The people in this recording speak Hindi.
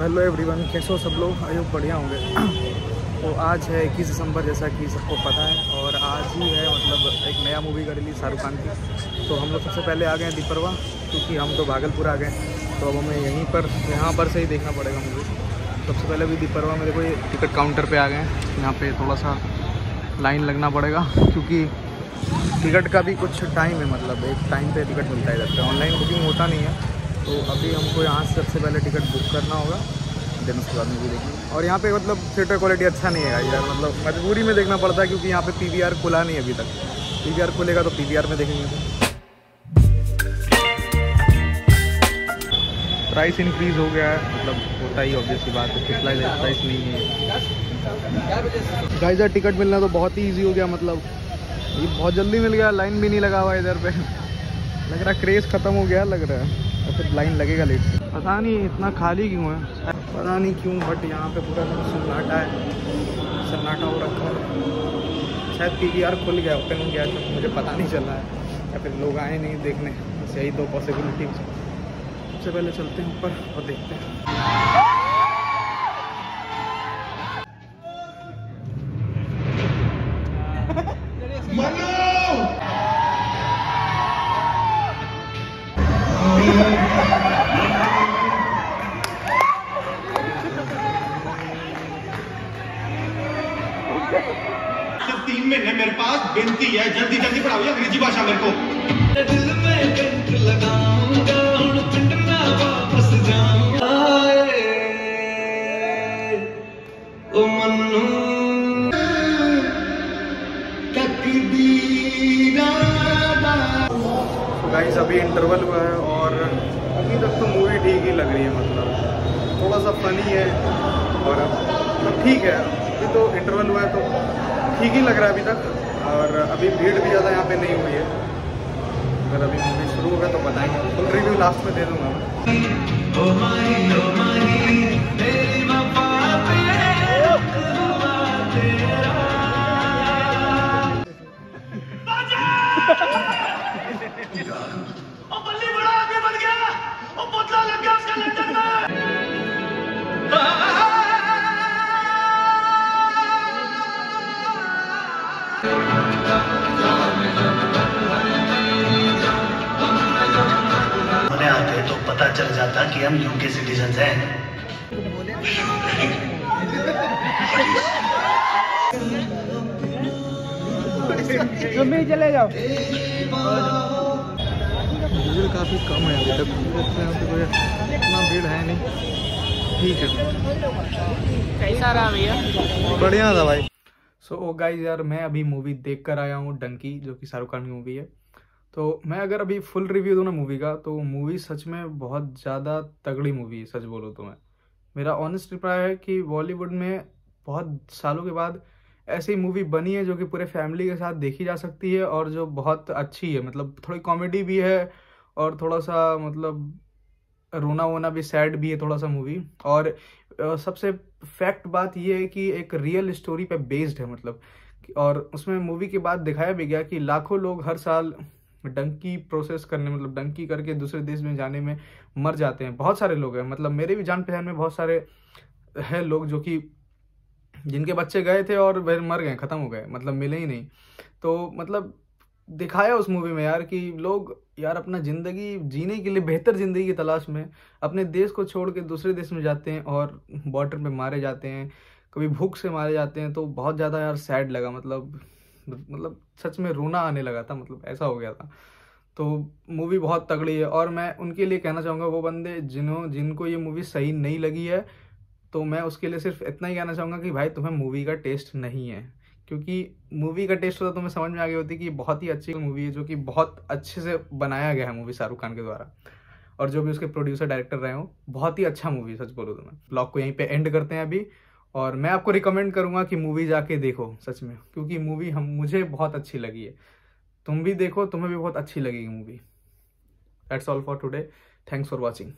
हेलो एवरीवन कैसे हो सब लोग? आयो बढ़िया होंगे। तो आज है इक्कीस दिसंबर, जैसा कि सबको पता है, और आज ही है मतलब एक नया मूवी कर ली शाहरुख खान की। तो हम लोग सबसे पहले आ गए दीपरवा, क्योंकि हम तो भागलपुर आ गए तो अब हमें यहीं पर, यहाँ पर से ही देखना पड़ेगा मूवी सबसे पहले भी दीपरवा मेरे को टिकट काउंटर पर आ गए यहाँ पर थोड़ा सा लाइन लगना पड़ेगा, क्योंकि टिकट का भी कुछ टाइम है मतलब एक टाइम पे टिकट मिलता है इधर ऑनलाइन बुकिंग होता नहीं है। तो अभी हमको यहाँ से सबसे पहले टिकट बुक करना होगा देन उसके बाद मूवी देखी और यहाँ पे मतलब थिएटर क्वालिटी अच्छा नहीं है यार मतलब मजबूरी में देखना पड़ता है क्योंकि यहाँ पे पीवीआर खुला नहीं अभी तक। पीवीआर खुलेगा तो पीवीआर में देखेंगे प्राइस इंक्रीज़ हो गया है मतलब होता ही ऑब्वियसली बात है पिछला प्राइस नहीं है। गाइस टिकट मिलना तो बहुत ही ईजी हो गया मतलब। ये बहुत जल्दी मिल गया लाइन भी नहीं लगा हुआ इधर पे। लग रहा क्रेज़ ख़त्म हो गया, लग रहा है। और फिर लाइन लगेगा लेट पता नहीं इतना खाली क्यों है। पता नहीं क्यों बट यहाँ पे पूरा सन्नाटा है। सन्नाटा हो रखा है। शायद पी खुल गया ओपन हो गया तो मुझे पता नहीं चल रहा है। या फिर लोग आए नहीं देखने। बस यही दो पॉसिबिलिटी सबसे पहले चलते हैं ऊपर और देखते हैं। तीन महीने मेरे पास बेनती है जल्दी जल्दी पढ़ाओ अंग्रेज़ी भाषा मेरे को। गाइस अभी इंटरवल हुआ है और अभी तक तो मूवी ठीक ही लग रही है मतलब। थोड़ा सा फनी है और मतलब ठीक है। अभी तो इंटरवल हुआ है तो ठीक ही लग रहा है अभी तक और अभी भीड़ भी ज़्यादा यहाँ पे नहीं हुई है। अगर अभी मूवी शुरू होगा तो बताएँगे। फुल रिव्यू लास्ट में दे दूँगा। होने जाता कि हम यूके सिटीजन हैं। तुम भी चले जाओ। भीड़ काफ़ी कम है अभी तक। इतना भीड़ है नहीं। ठीक है। कैसा रहा भैया? बढ़िया था भाई। सो so, गाइज़ यार मैं अभी मूवी देख कर आया हूँ डंकी जो कि शाहरुख खान की मूवी है। तो मैं अगर अभी फुल रिव्यू दूँ ना मूवी का तो मूवी सच में बहुत ज़्यादा तगड़ी मूवी है, सच बोलो तो मैं। मेरा ऑनेस्ट रिप्लाई है कि बॉलीवुड में बहुत सालों के बाद ऐसी मूवी बनी है जो कि पूरे फैमिली के साथ देखी जा सकती है और जो बहुत अच्छी है। मतलब थोड़ी कॉमेडी भी है और थोड़ा सा मतलब रोना वोना भी सैड भी है थोड़ा सा मूवी और सबसे फैक्ट बात यह है कि एक रियल स्टोरी पे बेस्ड है मतलब। और उसमें मूवी के बाद दिखाया भी गया कि लाखों लोग हर साल डंकी प्रोसेस करने मतलब डंकी करके दूसरे देश में जाने में मर जाते हैं। बहुत सारे लोग हैं। मतलब मेरे भी जान पहचान में बहुत सारे हैं लोग जो कि जिनके बच्चे गए थे और वह मर गए, ख़त्म हो गए। मतलब मिले ही नहीं। तो मतलब दिखाया उस मूवी में यार कि लोग यार अपना ज़िंदगी, जीने के लिए बेहतर ज़िंदगी की तलाश में अपने देश को छोड़ के दूसरे देश में जाते हैं और बॉर्डर पे मारे जाते हैं। कभी भूख से मारे जाते हैं तो बहुत ज़्यादा यार सैड लगा। मतलब मतलब सच में रोना आने लगा था मतलब ऐसा हो गया था। तो मूवी बहुत तगड़ी है और मैं उनके लिए कहना चाहूँगा, वो बंदे जिन्हों जिनको ये मूवी सही नहीं लगी है तो मैं उसके लिए सिर्फ़ इतना ही कहना चाहूँगा कि भाई तुम्हें मूवी का टेस्ट नहीं है। क्योंकि मूवी का टेस्ट होता तो तुम्हें समझ में आ गई होती कि बहुत ही अच्छी मूवी है, जो कि बहुत अच्छे से बनाया गया है मूवी शाहरुख खान के द्वारा। और जो भी उसके प्रोड्यूसर डायरेक्टर रहे हो, बहुत ही अच्छा मूवी सच बोलो तुम्हें मैं। ब्लॉग को यहीं पे एंड करते हैं अभी। और मैं आपको रिकमेंड करूँगा कि मूवी जाके देखो, सच में। क्योंकि मूवी हम, मुझे बहुत अच्छी लगी है। तुम भी देखो, तुम्हें भी बहुत अच्छी लगेगी movie that's all for today thanks for watching